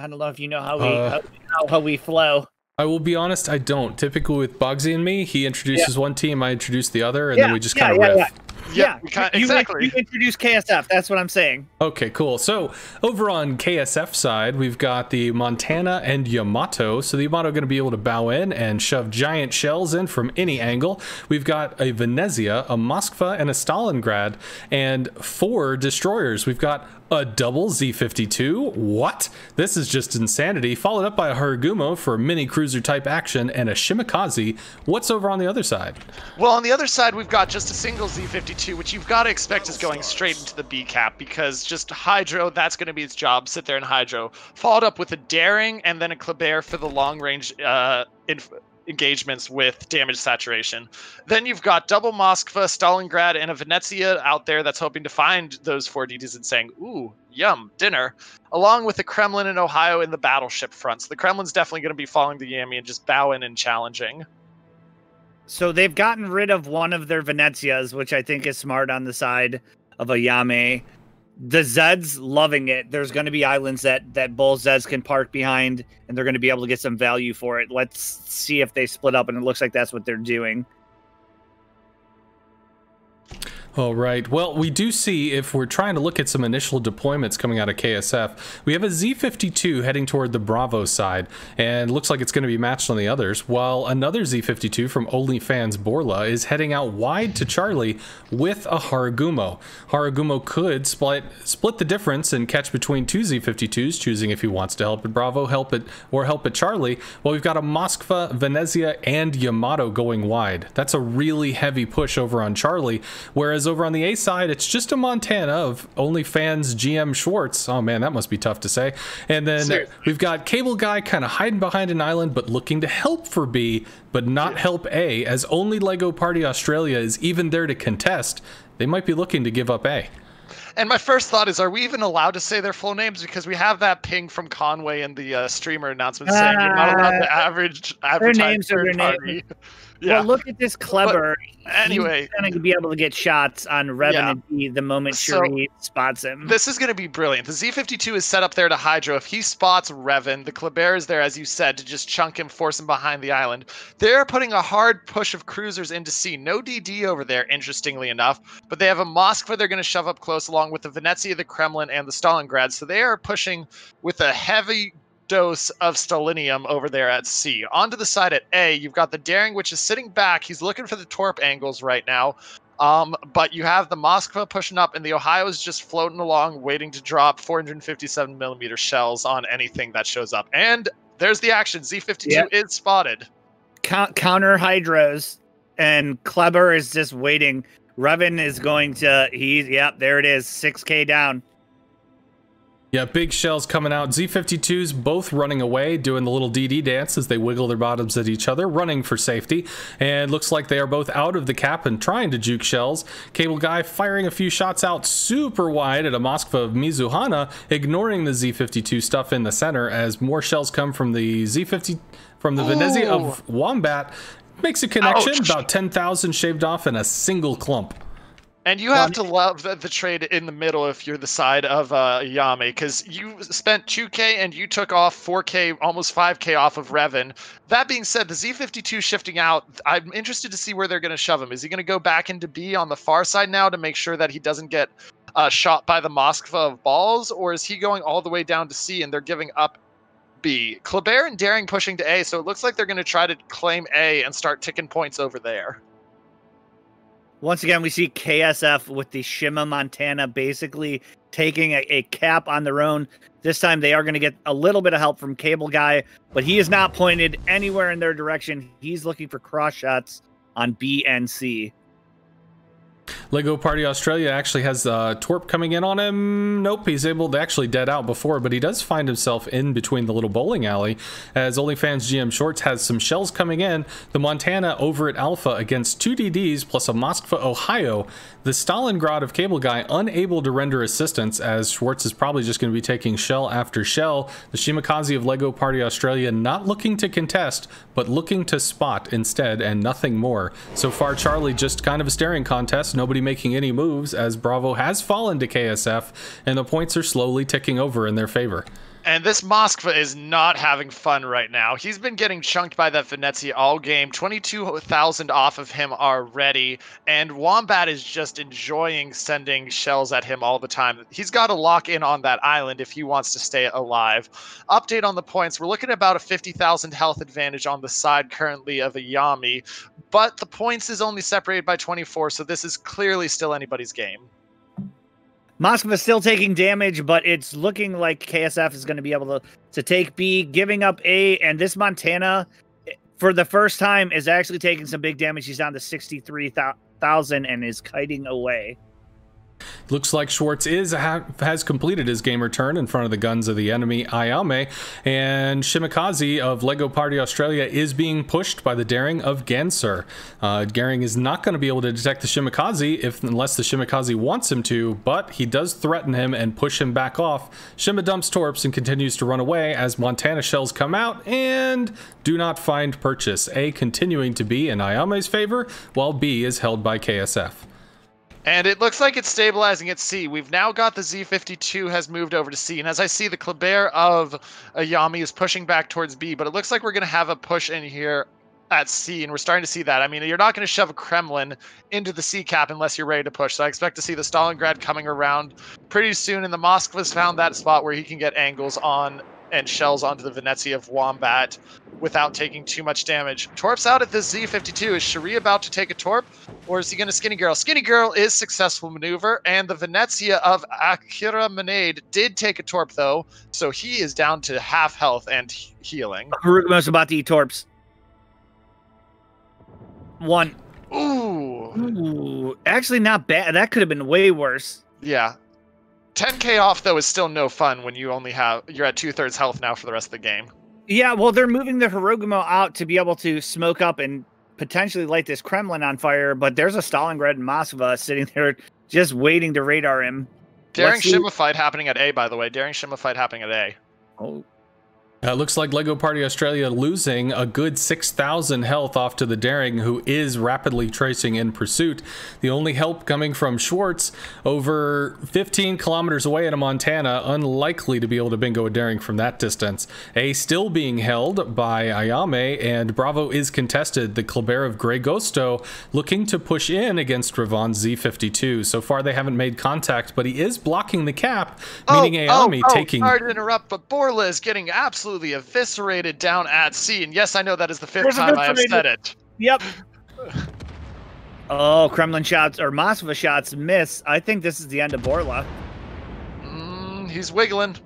I don't know if you know how we Uh, how, how we flow. I will be honest, I don't. Typically with Bugsy and me, he introduces one team, I introduce the other, and then we just yeah, kind of yeah, riff. yeah. Yeah, we kinda- you, exactly. You introduce KSF. That's what I'm saying. Okay, cool. So over on KSF side, we've got the Montana and Yamato. So the Yamato going to be able to bow in and shove giant shells in from any angle. We've got a Venezia, a Moskva, and a Stalingrad, and four destroyers. We've got a double Z52. What? This is just insanity. Followed up by a Harugumo for mini cruiser type action and a Shimakaze. What's over on the other side? Well, on the other side, we've got just a single Z52, which you've got to expect is going straight into the B cap because just Hydro, that's going to be its job. Sit there in Hydro. Followed up with a Daring and then a Kleber for the long range uh, engagements with damage saturation. Then you've got double Moskva, Stalingrad, and a Venezia out there that's hoping to find those four DDs and saying, ooh, yum, dinner, along with the Kremlin and Ohio in the battleship front. So the Kremlin's definitely going to be following the Yami and just bowing and challenging. So they've gotten rid of one of their Venezias, which I think is smart on the side of Ayame. The Zeds loving it. There's going to be islands that that both Zeds can park behind, and they're going to be able to get some value for it. Let's see if they split up, and it looks like that's what they're doing. All right. Well, we do see if we're trying to look at some initial deployments coming out of KSF, we have a Z52 heading toward the Bravo side, and looks like it's going to be matched on the others, while another Z52 from OnlyFans Borla is heading out wide to Charlie with a Harugumo. Harugumo could split split the difference and catch between two Z52s, choosing if he wants to help at Bravo, help it, or help at Charlie. Well, we've got a Moskva, Venezia, and Yamato going wide. That's a really heavy push over on Charlie, whereas over on the A side, it's just a Montana of OnlyFans GM Schwartz. Oh man, that must be tough to say. And then Seriously. we've got Cable Guy kind of hiding behind an island, but looking to help for B, but not help A, as only Lego Party Australia is even there to contest. They might be looking to give up A. And my first thought is, are we even allowed to say their full names? Because we have that ping from Conway in the uh, streamer announcement saying you're not allowed to average advertise names are third their name. Yeah. Well, look at this Kleber. anyway, he's going to be able to get shots on Revan Yeah. and D the moment So, Cherie spots him. this is going to be brilliant. The Z52 is set up there to Hydro. If he spots Revan, the Kleber is there, as you said, to just chunk him, force him behind the island. They're putting a hard push of cruisers into C. No DD over there, interestingly enough, but they have a Moskva they're going to shove up close along with the Venezia, the Kremlin, and the Stalingrad. So they are pushing with a heavy dose of Stalinium over there at C. Onto the side at A, you've got the Daring, which is sitting back. He's looking for the Torp angles right now. Um, but you have the Moskva pushing up, and the Ohio is just floating along, waiting to drop 457 millimeter shells on anything that shows up. And there's the action. Z52 Yep. is spotted. Count, counter hydros, and Kleber is just waiting. Revan is going to. He's yep. There it is. Six K down. Yeah, big shells coming out. Z52s both running away, doing the little DD dance as they wiggle their bottoms at each other, running for safety. And looks like they are both out of the cap and trying to juke shells. Cable Guy firing a few shots out super wide at a Moskva of Mizuhana, ignoring the Z52 stuff in the center as more shells come from the Z50 from the Venezia of oh. Wombat. Makes a connection, Ouch. about 10,000 shaved off in a single clump. And you have to love the, the trade in the middle if you're the side of uh, Yame, because you spent 2k and you took off 4k, almost 5k off of Revan. That being said, the Z52 shifting out, I'm interested to see where they're going to shove him. Is he going to go back into B on the far side now to make sure that he doesn't get uh, shot by the Moskva of balls, or is he going all the way down to C and they're giving up B? Kleber and Daring pushing to A, so it looks like they're going to try to claim A and start ticking points over there. Once again, we see KSF with the Shima Montana basically taking a, a cap on their own. This time they are going to get a little bit of help from Cable Guy, but he is not pointed anywhere in their direction. He's looking for cross shots on B and C. Lego Party Australia actually has uh, Torp coming in on him. Nope, he's able to actually dead out before, but he does find himself in between the little bowling alley as OnlyFans GM Schwartz has some shells coming in. The Montana over at Alpha against two DDs plus a Moskva, Ohio. The Stalingrad of Cable Guy unable to render assistance as Schwartz is probably just going to be taking shell after shell. The Shimakaze of Lego Party Australia not looking to contest, but looking to spot instead and nothing more. So far, Charlie just kind of a staring contest, nobody making any moves as Bravo has fallen to KSF and the points are slowly ticking over in their favor. And this Moskva is not having fun right now. He's been getting chunked by that Venezia all game. 22,000 off of him already. And Wombat is just enjoying sending shells at him all the time. He's got to lock in on that island if he wants to stay alive. Update on the points. We're looking at about a 50,000 health advantage on the side currently of Ayame. But the points is only separated by 24, so this is clearly still anybody's game. Moskva is still taking damage, but it's looking like KSF is going to be able to, to take B, giving up A, and this Montana, eh, for the first time, is actually taking some big damage. He's down to 63,000 and is kiting away. Looks like Schwartz is ha has completed his gamer turn in front of the guns of the enemy Ayame, and Shimakaze of Lego Party Australia is being pushed by the daring of Ganser. Uh, Garing is not going to be able to detect the Shimakaze if unless the Shimakaze wants him to, but he does threaten him and push him back off. Shima dumps Torps and continues to run away as Montana shells come out and do not find purchase. A continuing to be in Ayame's favor, while B is held by KSF. And it looks like it's stabilizing at C. We've now got the Z52 has moved over to C. And as I see, the Kleber of Ayame is pushing back towards B. But it looks like we're going to have a push in here at C. And we're starting to see that. I mean, you're not going to shove a Kremlin into the C cap unless you're ready to push. So I expect to see the Stalingrad coming around pretty soon. And the Moskva's found that spot where he can get angles on and shells onto the Venezia of Wombat without taking too much damage. Torp's out at the Z52. Is Cherie about to take a Torp, or is he going to Skinny Girl? Skinny Girl is successful maneuver, and the Venezia of Akira Manade did take a Torp, though, so he is down to half health and healing. Harugumo's about to eat Torps. One. Ooh. Ooh. Actually, not bad. That could have been way worse. Yeah. 10k off though is still no fun when you only have you're at two thirds health now for the rest of the game. Yeah, well, they're moving the Harugumo out to be able to smoke up and potentially light this Kremlin on fire, but there's a Stalingrad and Moskva sitting there just waiting to radar him. Daring Shima fight happening at A, by the way. Daring Shima fight happening at A. Oh, uh, looks like Lego Party Australia losing a good 6,000 health off to the Daring, who is rapidly tracing in pursuit. The only help coming from Schwartz over 15 kilometers away in Montana, unlikely to be able to bingo a Daring from that distance. A still being held by Ayame, and Bravo is contested. The Kleber of Grey Ghosto looking to push in against Ravon Z52. So far, they haven't made contact, but he is blocking the cap, oh, meaning Ayame oh, oh, taking. Sorry to interrupt, but Borla is getting absolutely absolutely eviscerated down at C. And yes, I know that is the 5th time I have said it. Yep. oh, Kremlin shots or Moskva shots miss. I think this is the end of Borla. Mm, he's wiggling.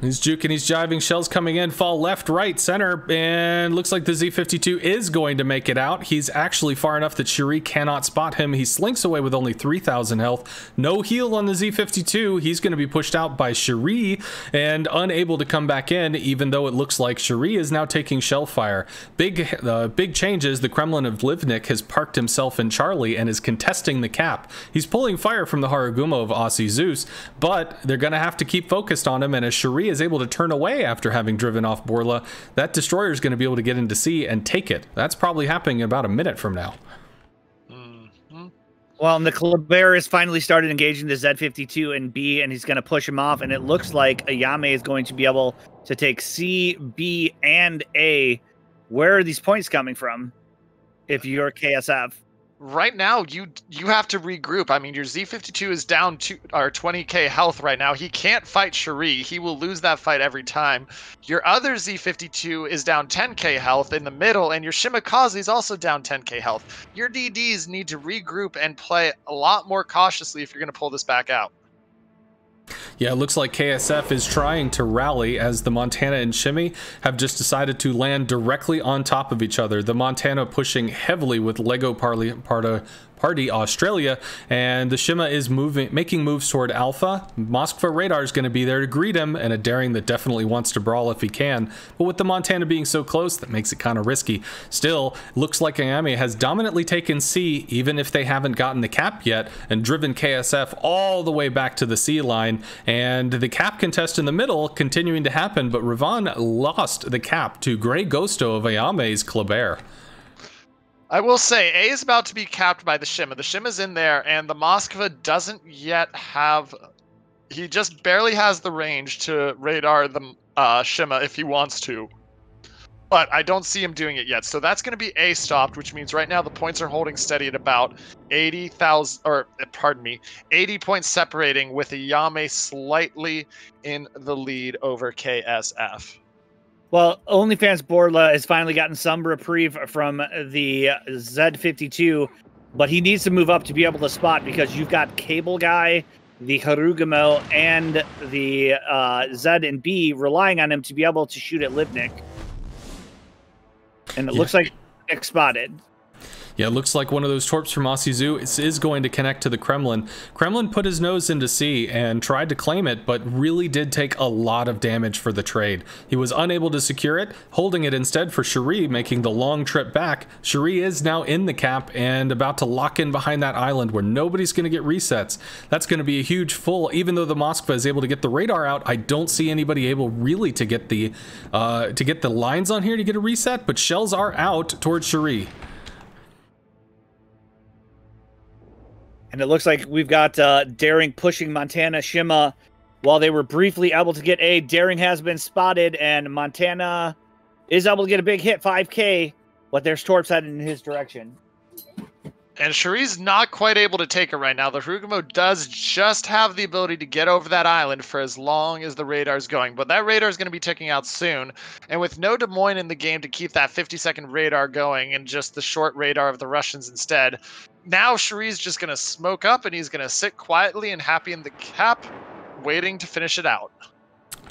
He's juking, he's jiving, shells coming in, fall left, right, center, and looks like the Z52 is going to make it out. He's actually far enough that Cherie cannot spot him. He slinks away with only 3,000 health. No heal on the Z52. He's going to be pushed out by Cherie and unable to come back in, even though it looks like Cherie is now taking shell fire. Big, uh, big changes. The Kremlin of Livnik has parked himself in Charlie and is contesting the cap. He's pulling fire from the Harugumo of Aussie Zeus, but they're going to have to keep focused on him, and as Cherie is able to turn away after having driven off Borla, that destroyer is going to be able to get into C and take it. That's probably happening in about a minute from now. Mm-hmm. Well, and the finally started engaging the Z52 and B, and he's going to push him off. And it looks like Ayame is going to be able to take C, B, and A. Where are these points coming from if you're KSF? Right now you you have to regroup. I mean, your Z52 is down to or 20k health right now. He can't fight Cherie. He will lose that fight every time. Your other Z52 is down 10k health in the middle, and your Shimakaze is also down 10k health. Your DDs need to regroup and play a lot more cautiously if you're going to pull this back out. Yeah, it looks like KSF is trying to rally as the Montana and Shimmy have just decided to land directly on top of each other. The Montana pushing heavily with Lego Parta, Party Australia, and the Shima is moving, making moves toward Alpha. Moskva radar is going to be there to greet him, and a daring that definitely wants to brawl if he can. But with the Montana being so close, that makes it kind of risky. Still, looks like Ayame has dominantly taken C, even if they haven't gotten the cap yet, and driven KSF all the way back to the C line. And the cap contest in the middle continuing to happen, but Ravon lost the cap to Grey Ghosto of Ayame's Kleber. I will say A is about to be capped by the Shima. The Shima's in there, and the Moskva doesn't yet have He just barely has the range to radar the uh, Shima if he wants to. But I don't see him doing it yet. So that's going to be A stopped, which means right now the points are holding steady at about 80,000, or uh, pardon me, 80 points separating with Ayame slightly in the lead over KSF. Well, OnlyFans Borla has finally gotten some reprieve from the Z52, but he needs to move up to be able to spot because you've got Cable Guy, the Harugumo, and the uh, Z and B relying on him to be able to shoot at Livnik. And it yeah. looks like Nick spotted. Yeah, looks like one of those torps from Aussie Zeus is, is going to connect to the Kremlin. Kremlin put his nose into C and tried to claim it, but really did take a lot of damage for the trade. He was unable to secure it, holding it instead for Cherie, making the long trip back. Cherie is now in the cap and about to lock in behind that island where nobody's going to get resets. That's going to be a huge full. Even though the Moskva is able to get the radar out, I don't see anybody able really to get the uh, to get the lines on here to get a reset. But shells are out towards Cherie. And it looks like we've got uh, Daring pushing Montana Shima while they were briefly able to get A. Daring has been spotted, and Montana is able to get a big hit, 5K, but there's Torps headed in his direction. And Cherie's not quite able to take it right now. The Harugumo does just have the ability to get over that island for as long as the radar's going, but that radar is going to be ticking out soon. And with no Des Moines in the game to keep that 50 second radar going and just the short radar of the Russians instead, now Cherie's just going to smoke up and he's going to sit quietly and happy in the cap, waiting to finish it out.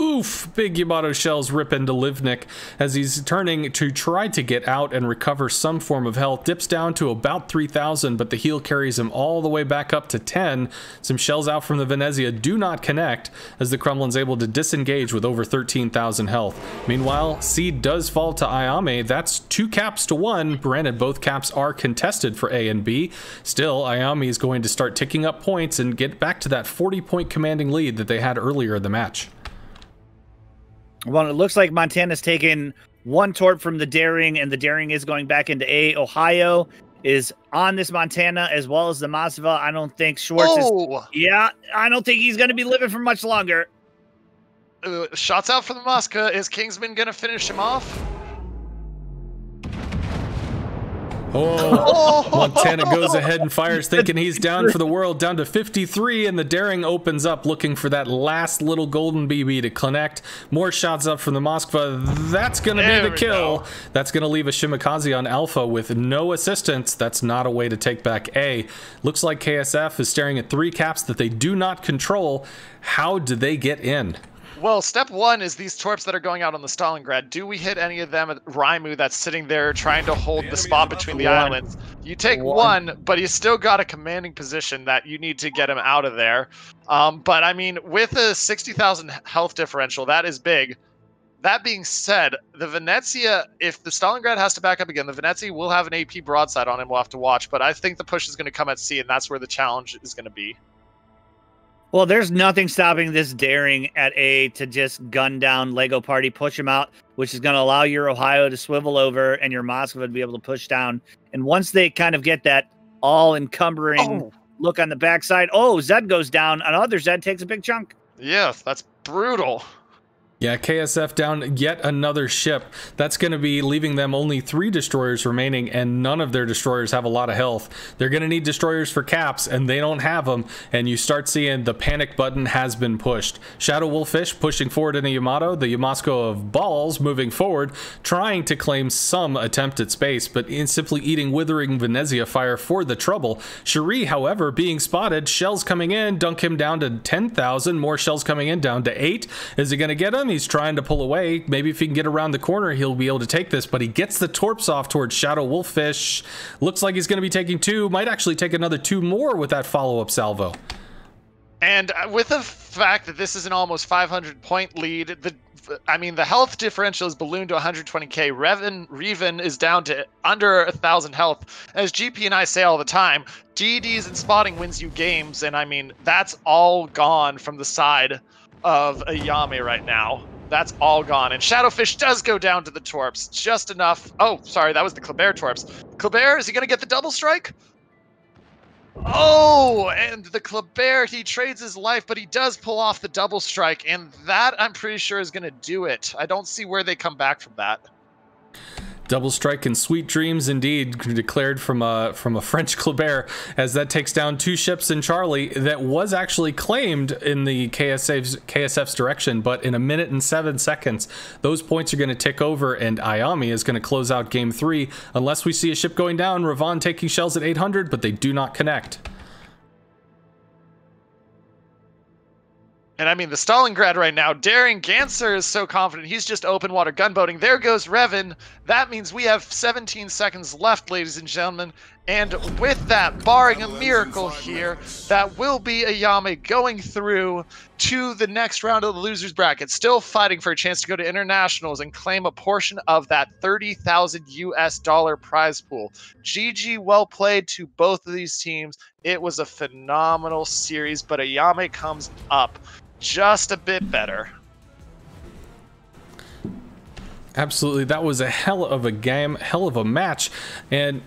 Oof! Big Yamato shells rip into Livnik as he's turning to try to get out and recover some form of health. Dips down to about 3,000, but the heal carries him all the way back up to 10. Some shells out from the Venezia do not connect as the Kremlin's able to disengage with over 13,000 health. Meanwhile, seed does fall to Ayame. That's two caps to one. Granted, both caps are contested for A and B. Still, Ayame is going to start ticking up points and get back to that 40 point commanding lead that they had earlier in the match. Well, it looks like Montana's taken one torp from the Daring, and the Daring is going back into A. Ohio is on this Montana as well as the Moskva. I don't think Schwartz oh. is. Yeah, I don't think he's going to be living for much longer. Uh, shots out for the Moskva. Is Kingsman going to finish him off? Oh, Montana goes ahead and fires, thinking he's down for the world, down to 53, and the Daring opens up, looking for that last little golden BB to connect. More shots up from the Moskva. That's going to be the kill. Go. That's going to leave a Shimakaze on Alpha with no assistance. That's not a way to take back A. Looks like KSF is staring at three caps that they do not control. How do they get in? Well, step one is these torps that are going out on the Stalingrad. Do we hit any of them at Raimu that's sitting there trying to hold the, the spot between the one. islands? You take one. one. but you still got a commanding position that you need to get him out of there. Um, but I mean, with a 60,000 health differential, that is big. That being said, the Venezia, if the Stalingrad has to back up again, the Venezia will have an AP broadside on him. We'll have to watch. But I think the push is going to come at C, and that's where the challenge is going to be. Well, there's nothing stopping this daring at A to just gun down Lego Party, push him out, which is going to allow your Ohio to swivel over and your Moskva to be able to push down. And once they kind of get that all encumbering oh. look on the backside, oh, Zed goes down. Another Zed takes a big chunk. Yes, that's brutal. Yeah, KSF down yet another ship. That's going to be leaving them only three destroyers remaining, and none of their destroyers have a lot of health. They're going to need destroyers for caps, and they don't have them. And you start seeing the panic button has been pushed. Shadow Wolfish pushing forward in the Yamato, the Yamasko of balls moving forward, trying to claim some attempt at space, but simply eating withering Venezia fire for the trouble. Cherie, however, being spotted, shells coming in, dunk him down to 10,000, more shells coming in, down to 8. Is he going to get him? He's trying to pull away. Maybe if he can get around the corner, he'll be able to take this, but he gets the torps off towards Shadow Wolffish. Looks like he's going to be taking two. Might actually take another two more with that follow-up salvo. And uh, with the fact that this is an almost 500 point lead, the I mean the health differential is ballooned to 120k. Revan Reven is down to under a thousand health. As GP and I say all the time, DDs and spotting wins you games, and I mean that's all gone from the side of Ayame right now. That's all gone. And Shadowfish does go down to the Torps. Just enough. Oh, sorry, that was the Kleber Torps. Kleber, is he going to get the double strike? Oh, and the Kleber, he trades his life, but he does pull off the double strike, and that I'm pretty sure is going to do it. I don't see where they come back from that. Double strike and sweet dreams indeed declared from a from a French Kleber as that takes down two ships in Charlie that was actually claimed in the KSF's KSF's direction, but in a minute and seven seconds, those points are going to tick over, and Ayame is going to close out game three unless we see a ship going down. Ravon taking shells at 800, but they do not connect. And I mean, the Stalingrad right now, Daring Ganser is so confident he's just open water gunboating. There goes Revan. That means we have 17 seconds left, ladies and gentlemen. And with that, barring a miracle here, that will be Ayame going through to the next round of the losers bracket, still fighting for a chance to go to internationals and claim a portion of that 30,000 US dollar prize pool. GG, well played to both of these teams. It was a phenomenal series, but Ayame comes up just a bit better. Absolutely, that was a hell of a game, hell of a match, and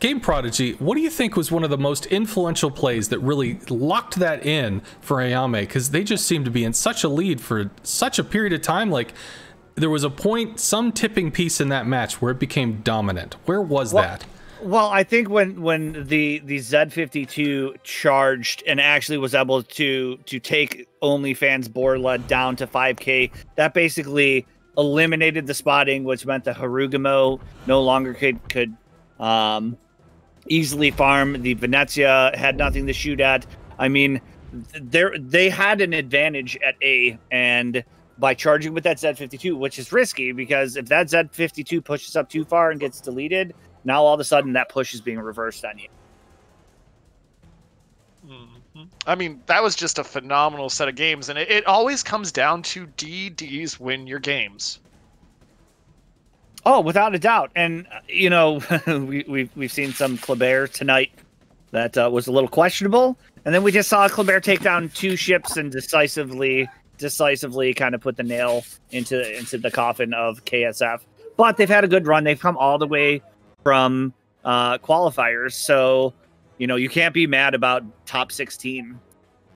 Game Prodigy, what do you think was one of the most influential plays that really locked that in for Ayame? Because they just seemed to be in such a lead for such a period of time. Like, there was a point, some tipping piece in that match where it became dominant. Where was well, that? Well, I think when when the the Z52 charged and actually was able to to take OnlyFans Borla down to 5K, that basically eliminated the spotting, which meant the Harugumo no longer could could um, easily farm. The Venezia had nothing to shoot at. I mean, they they had an advantage at A, and by charging with that Z52, which is risky because if that Z52 pushes up too far and gets deleted, now all of a sudden that push is being reversed on you. Mm-hmm. I mean, that was just a phenomenal set of games, and it, it always comes down to DDs win your games. Oh, without a doubt. And you know, we, we've we've seen some Kleber tonight that uh, was a little questionable, and then we just saw Kleber take down two ships and decisively, decisively kind of put the nail into into the coffin of KSF. But they've had a good run. They've come all the way from uh, qualifiers. So, you know, you can't be mad about top 16.